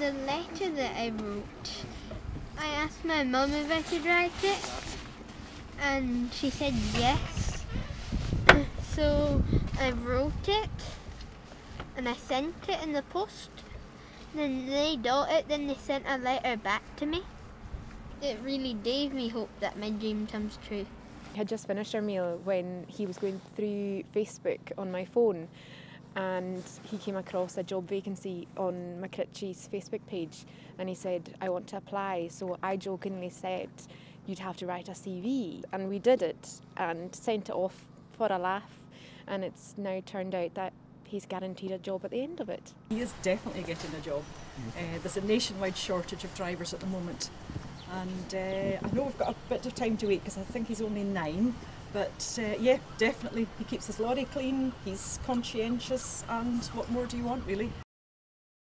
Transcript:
the letter that I wrote, I asked my mum if I could write it, and she said yes. So I wrote it, and I sent it in the post. Then they got it, then they sent a letter back to me. It really gave me hope that my dream comes true. I had just finished our meal when he was going through Facebook on my phone and he came across a job vacancy on MacRitchie's Facebook page and he said, I want to apply. So I jokingly said, You'd have to write a CV. And we did it and sent it off for a laugh. And it's now turned out that he's guaranteed a job at the end of it. He is definitely getting a job. Uh, there's a nationwide shortage of drivers at the moment. And uh, I know we've got a bit of time to wait because I think he's only nine. But uh, yeah, definitely, he keeps his lorry clean, he's conscientious, and what more do you want really?